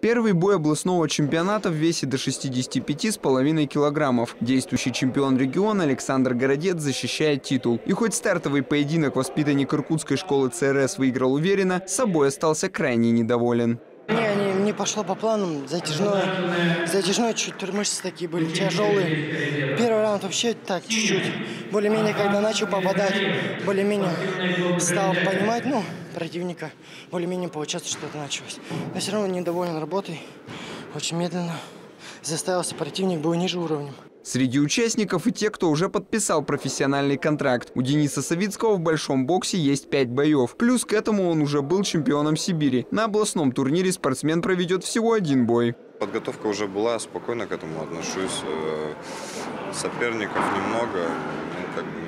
Первый бой областного чемпионата в весе до 65,5 килограммов. Действующий чемпион региона Александр Городец защищает титул. И хоть стартовый поединок воспитанник Иркутской школы ЦРС выиграл уверенно, собой остался крайне недоволен. Не, не, не пошло по плану. Затяжное, затяжное чуть мышцы такие были тяжелые. Первый раунд вообще так чуть-чуть. Более-менее, когда начал попадать, более-менее стал понимать, ну, противника. Более-менее получаться что-то началось. Но все равно недоволен работой. Очень медленно. Заставился противник был ниже уровнем. Среди участников и те, кто уже подписал профессиональный контракт. У Дениса Савицкого в большом боксе есть 5 боев. Плюс к этому он уже был чемпионом Сибири. На областном турнире спортсмен проведет всего один бой. Подготовка уже была, спокойно к этому отношусь. Э, соперников немного, ну, как бы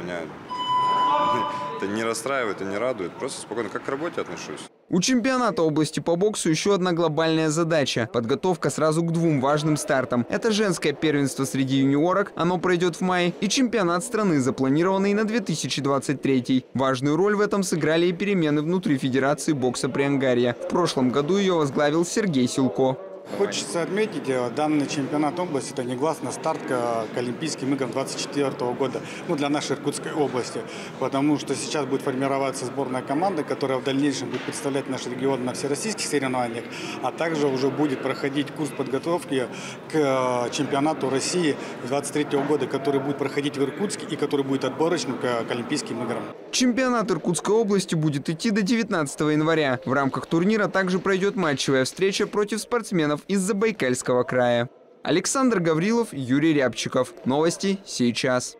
это не расстраивает и не радует. Просто спокойно, как к работе отношусь. У чемпионата области по боксу еще одна глобальная задача – подготовка сразу к двум важным стартам. Это женское первенство среди юниорок, оно пройдет в мае, и чемпионат страны, запланированный на 2023. Важную роль в этом сыграли и перемены внутри Федерации бокса Приангарья. В прошлом году ее возглавил Сергей Силко. Хочется отметить, э, данный чемпионат области – это негласно старт к Олимпийским играм 2024 года ну, для нашей Иркутской области, потому что сейчас будет формироваться сборная команда, которая в дальнейшем будет представлять наш регион на всероссийских соревнованиях, а также уже будет проходить курс подготовки к э, чемпионату России 2023 года, который будет проходить в Иркутске и который будет отборочным к, к Олимпийским играм. Чемпионат Иркутской области будет идти до 19 января. В рамках турнира также пройдет матчевая встреча против спортсменов регионов из Забайкальского края. Александр Гаврилов, Юрий Рябчиков. Новости сейчас.